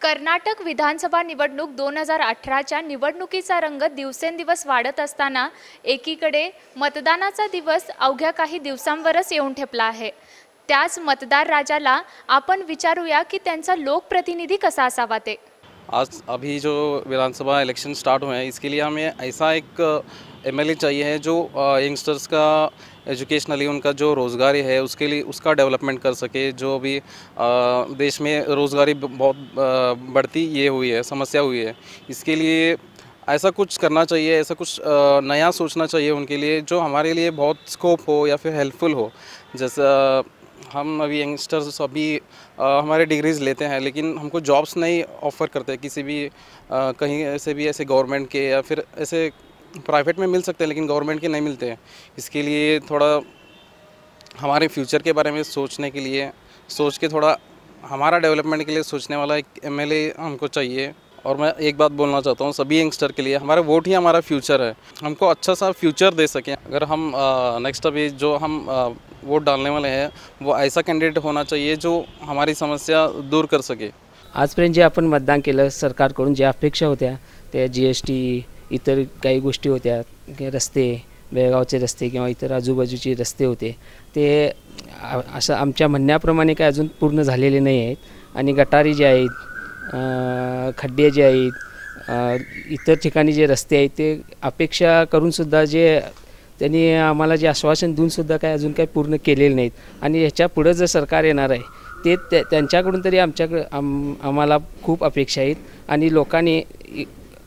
कर्नाटक विधानसभा निवडणूक दोन हजार अठराच्या निवडणुकीचा रंग दिवसेंदिवस वाढत असताना एकीकडे मतदानाचा दिवस अवघ्या काही दिवसांवरच येऊन ठेपला आहे. त्याच मतदार राजाला आपण विचारूया की त्यांचा लोकप्रतिनिधी कसा असावा ते. आज अभी जो विधानसभा इलेक्शन स्टार्ट हुए हैं इसके लिए हमें ऐसा एक एमएलए चाहिए है जो यंगस्टर्स का एजुकेशनली उनका जो रोज़गारी है उसके लिए उसका डेवलपमेंट कर सके जो अभी देश में रोज़गारी बहुत बढ़ती ये हुई है समस्या हुई है। इसके लिए ऐसा कुछ करना चाहिए ऐसा कुछ नया सोचना चाहिए उनके लिए जो हमारे लिए बहुत स्कोप हो या फिर हेल्पफुल हो। जैसा हम अभी यंगस्टर्स अभी हमारे डिग्रीज लेते हैं लेकिन हमको जॉब्स नहीं ऑफ़र करते किसी भी अ, कहीं ऐसे भी ऐसे गवर्नमेंट के या फिर ऐसे प्राइवेट में मिल सकते हैं लेकिन गवर्नमेंट के नहीं मिलते हैं। इसके लिए थोड़ा हमारे फ्यूचर के बारे में सोचने के लिए सोच के थोड़ा हमारा डेवलपमेंट के लिए सोचने वाला एक एमएलए हमको चाहिए। और मैं एक बात बोलना चाहता हूँ सभी यंगस्टर के लिए हमारा वोट ही हमारा फ्यूचर है। हमको अच्छा सा फ्यूचर दे सकें। अगर हम नेक्स्ट अभी जो हम अ, वोट डालने वाले हैं वो ऐसा कैंडिडेट होना चाहिए जो हमारी समस्या दूर कर सके। आजपर्यंत जे आपण मतदान केलं सरकारकडून ज्या अपेक्षा होत्या त्या जी एस टी इतर काही गोष्टी होत्या की रस्ते बेळगावचे रस्ते किंवा इतर आजूबाजूचे रस्ते होते ते असं आमच्या म्हणण्याप्रमाणे काय अजून पूर्ण झालेले नाही आहेत. आणि गटारी जे आहेत खड्डे जे आहेत इतर ठिकाणी जे रस्ते आहेत ते अपेक्षा करूनसुद्धा जे त्यांनी आम्हाला जे आश्वासन देऊनसुद्धा काय अजून काही पूर्ण केलेले नाहीत. आणि ह्याच्या पुढं जर सरकार येणार आहे ते त्या- त्यांच्याकडून तरी आमच्याकडं आम आम्हाला खूप अपेक्षा आहेत. आणि लोकांनी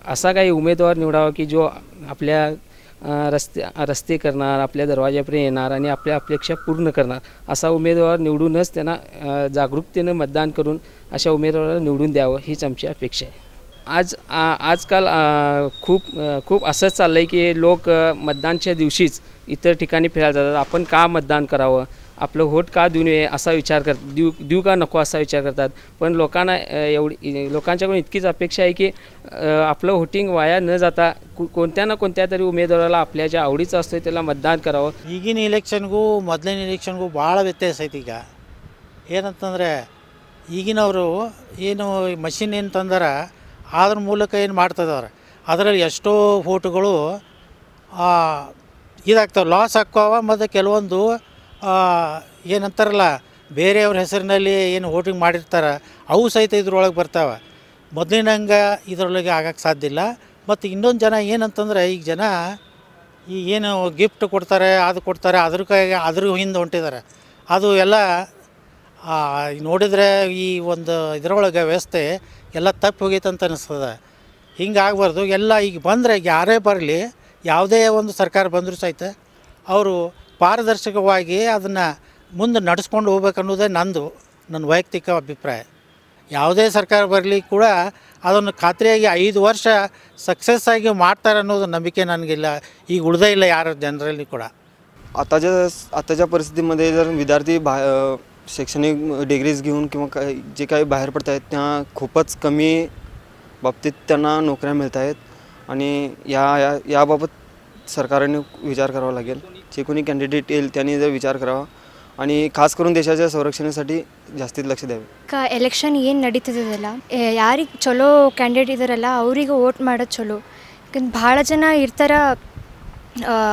असा काही उमेदवार निवडावा की जो आपल्या रस्ते रस्ते करणार आपल्या दरवाजापर्यंत येणार आणि आपल्या अपेक्षा पूर्ण करणार असा उमेदवार निवडूनच त्यांना जागरूकतेनं मतदान करून अशा उमेदवाराला निवडून द्यावं हीच आमची अपेक्षा आहे. आज आ- आजकाल आ, खूप अ, खूप असंच चाललं आहे की लोक अ, मतदानच्या दिवशीच इतर ठिकाणी फिरायला जातात आपण का मतदान करावं आपलं व्होट का देऊ नये असा विचार कर देऊ देऊ का नको असा विचार करतात पण लोकांना अ, एवढी लोकांच्याकडून इतकीच अपेक्षा आहे की अ, आपलं व्होटिंग वाया न जाता को कोणत्या ना कोणत्या तरी उमेदवाराला आपल्या ज्या आवडीचं असतं त्याला मतदान करावं ಈಗಿನ ಇಲೆಕ್ಷನ್ಗೂ ಮೊದಲಿನ ಇಲೆಕ್ಷನ್ಗೂ ಭಾಳ ವ್ಯತ್ಯಾಸ ಐತಿ ಈಗ ಏನಂತಂದರೆ ಈಗಿನವರು ಏನು ಮಷಿನ್ ಏನು ತಂದಾರ ಅದ್ರ ಮೂಲಕ ಏನು ಮಾಡ್ತಿದ್ದಾರೆ ಅದರಲ್ಲಿ ಎಷ್ಟೋ ಫೋಟೋಗಳು ಇದಾಗ್ತಾವೆ. ಲಾಸ್ ಆಕ್ಕಾವ ಮತ್ತು ಕೆಲವೊಂದು ಏನಂತಾರಲ್ಲ, ಬೇರೆಯವ್ರ ಹೆಸರಿನಲ್ಲಿ ಏನು ವೋಟಿಂಗ್ ಮಾಡಿರ್ತಾರೆ, ಅವು ಸಹಿತ ಇದ್ರೊಳಗೆ ಬರ್ತಾವೆ. ಮೊದಲಿನಂಗೆ ಇದರೊಳಗೆ ಆಗಕ್ಕೆ ಸಾಧ್ಯ ಇಲ್ಲ. ಮತ್ತು ಇನ್ನೊಂದು ಜನ ಏನಂತಂದರೆ, ಈಗ ಜನ ಈ ಏನು ಗಿಫ್ಟ್ ಕೊಡ್ತಾರೆ, ಅದು ಕೊಡ್ತಾರೆ, ಅದ್ರ ಕೈಗೆ, ಅದ್ರ ಹಿಂದೆ ಹೊಂಟಿದ್ದಾರೆ ಅದು ಎಲ್ಲ ನೋಡಿದರೆ ಈ ಒಂದು ಇದರೊಳಗೆ ವ್ಯವಸ್ಥೆ ಎಲ್ಲ ತಪ್ಪಿ ಹೋಗೈತೆ ಅಂತ ಅನಿಸ್ತದೆ ಹಿಂಗೆ ಆಗಬಾರ್ದು ಎಲ್ಲ ಈಗ ಬಂದರೆ ಯಾರೇ ಬರಲಿ ಯಾವುದೇ ಒಂದು ಸರ್ಕಾರ ಬಂದರೂ ಸಹಿತ ಅವರು ಪಾರದರ್ಶಕವಾಗಿ ಅದನ್ನು ಮುಂದೆ ನಡೆಸ್ಕೊಂಡು ಹೋಗ್ಬೇಕು ಅನ್ನೋದೇ ನಂದು ನನ್ನ ವೈಯಕ್ತಿಕ ಅಭಿಪ್ರಾಯ ಯಾವುದೇ ಸರ್ಕಾರ ಬರಲಿ ಕೂಡ ಅದನ್ನು ಖಾತ್ರಿಯಾಗಿ ಐದು ವರ್ಷ ಸಕ್ಸಸ್ ಆಗಿ ಮಾಡ್ತಾರೆ ಅನ್ನೋದು ನಂಬಿಕೆ ನನಗಿಲ್ಲ ಈಗ ಉಳ್ದೇ ಇಲ್ಲ ಯಾರ ಜನರಲ್ಲಿ ಕೂಡ आताच्या आताच्या परिस्थितीमध्ये जर विद्यार्थी बा अ, शैक्षणिक डिग्रीज घेऊन किंवा काही जे काही बाहेर पडत आहेत त्या खूपच कमी बाबतीत त्यांना नोकऱ्या मिळत आहेत आणि या या याबाबत सरकारने विचार करावा लागेल जे कोणी कॅन्डिडेट येईल त्यांनी जर विचार करावा आणि खास करून देशाच्या संरक्षणासाठी जास्तीत लक्ष द्यावे ಕ ಎಲೆಕ್ಷನ್ ಏನು ನಡೀತದಲ್ಲ ಯಾರಿಗೆ ಚಲೋ ಕ್ಯಾಂಡಿಡೇಟ್ ಇದಾರಲ್ಲ ಅವರಿಗೆ ವೋಟ್ ಮಾಡೋದು ಚಲೋ ಯಾಕಂದ್ರೆ ಭಾಳ ಜನ ಇರ್ತಾರೆ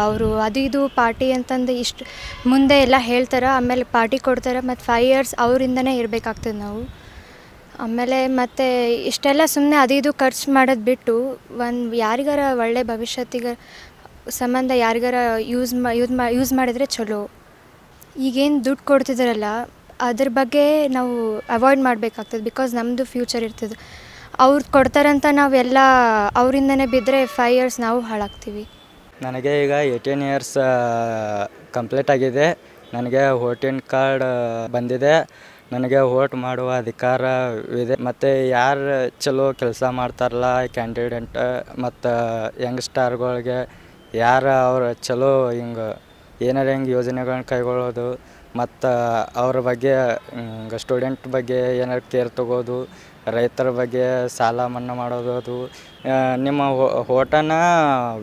ಅವರು ಅದು ಇದು ಪಾರ್ಟಿ ಅಂತಂದು ಇಷ್ಟು ಮುಂದೆ ಎಲ್ಲ ಹೇಳ್ತಾರೆ, ಆಮೇಲೆ ಪಾರ್ಟಿ ಕೊಡ್ತಾರೆ, ಮತ್ತು ಫೈವ್ ಇಯರ್ಸ್ ಅವರಿಂದನೇ ಇರಬೇಕಾಗ್ತದೆ ನಾವು. ಆಮೇಲೆ ಮತ್ತು ಇಷ್ಟೆಲ್ಲ ಸುಮ್ಮನೆ ಅದು ಇದು ಖರ್ಚು ಮಾಡೋದು ಬಿಟ್ಟು ಒಂದು ಯಾರಿಗಾರ ಒಳ್ಳೆ ಭವಿಷ್ಯತ್ತಿಗೆ ಸಂಬಂಧ ಯಾರಿಗಾರ ಯೂಸ್ ಮಾ ಯೂಸ್ ಮಾ ಯೂಸ್ ಮಾಡಿದರೆ ಚಲೋ. ಈಗೇನು ದುಡ್ಡು ಕೊಡ್ತಿದ್ದಾರಲ್ಲ ಅದ್ರ ಬಗ್ಗೆ ನಾವು ಅವಾಯ್ಡ್ ಮಾಡಬೇಕಾಗ್ತದೆ ಬಿಕಾಸ್ ನಮ್ಮದು ಫ್ಯೂಚರ್ ಇರ್ತದೆ. ಅವ್ರು ಕೊಡ್ತಾರಂತ ನಾವೆಲ್ಲ ಅವರಿಂದನೇ ಬಿದ್ದರೆ ಫೈವ್ ಇಯರ್ಸ್ ನಾವು ಹಾಳಾಗ್ತೀವಿ. ನನಗೆ ಈಗ ಏಯ್ಟೀನ್ ಇಯರ್ಸ್ ಕಂಪ್ಲೀಟ್ ಆಗಿದೆ. ನನಗೆ ವೋಟಿಂಗ್ ಕಾರ್ಡ್ ಬಂದಿದೆ. ನನಗೆ ವೋಟ್ ಮಾಡುವ ಅಧಿಕಾರವಿದೆ ಮತ್ತು ಯಾರು ಚಲೋ ಕೆಲಸ ಮಾಡ್ತಾರಲ್ಲ ಕ್ಯಾಂಡಿಡೇಟ್ ಮತ್ತು ಯಂಗ್ಸ್ಟಾರ್ಗಳಿಗೆ ಯಾರು ಅವ್ರು ಚಲೋ ಹಿಂಗೆ ಏನಾರ ಹೆಂಗೆ ಯೋಜನೆಗಳನ್ನ ಕೈಗೊಳ್ಳೋದು, ಮತ್ತು ಅವ್ರ ಬಗ್ಗೆ ಸ್ಟೂಡೆಂಟ್ ಬಗ್ಗೆ ಏನಾರು ಕೇರ್ ತಗೋದು ರೈತರ ಬಗ್ಗೆ ಸಾಲ ಮನ್ನಾ ಮಾಡೋದು ಅದು ಆ, ನಿಮ್ಮ ಓಟನ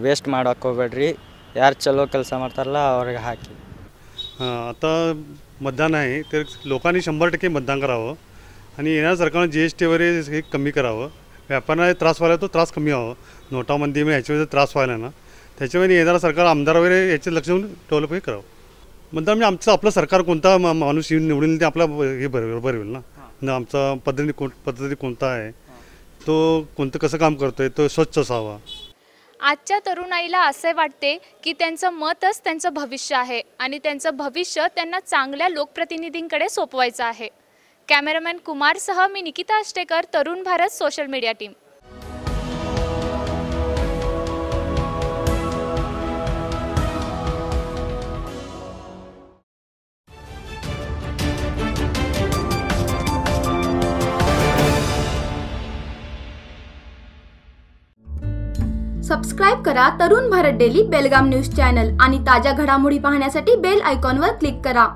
ವೇಸ್ಟ್ ಮಾಡೋಕೆ ಹೋಗ್ಬೇಡ್ರಿ ಯಾರು ಚಲೋ ಕೆಲಸ ಮಾಡ್ತಾರಲ್ಲ ಅವ್ರಿಗೆ ಹಾಕಿ हां आता मतदान आहे तर लोकांनी शंभर टक्के मतदान करावं आणि येणाऱ्या सरकारनं जी एस टी वगैरे हे कमी करावं व्यापाऱ्यांना त्रास व्हायला तो त्रास कमी व्हावं नोटाबंदी मग ह्याच्यामध्ये त्रास व्हायला ना त्याच्यामध्ये येणारं सरकार आमदार वगैरे याचे लक्ष देऊन डेव्हलप हे करावं म्हणता म्हणजे आमचं आपलं सरकार कोणता मा- माणूस येऊन निवडून येईल ते आपला ब- हे बरं बरं होईल ना न आमचा पद्धती कोण पद्धती कोणता आहे तो कोणतं कसं काम करतो आहे तो स्वच्छ असावा. आजच्या तरुणाईला असे वाटते की त्यांचं मतच त्यांचं भविष्य आहे आणि त्यांचं भविष्य त्यांना चांगल्या लोकप्रतिनिधींकडे सोपवायचं आहे. कॅमेरामॅन कुमारसह मी Nikita Ashtekar Tarun Bharat social media team. Subscribe करा Tarun Bharat daily Belgaum news channel आणि ताज्या घडामोडी पाहण्यासाठी बेल आयकॉनवर क्लिक करा.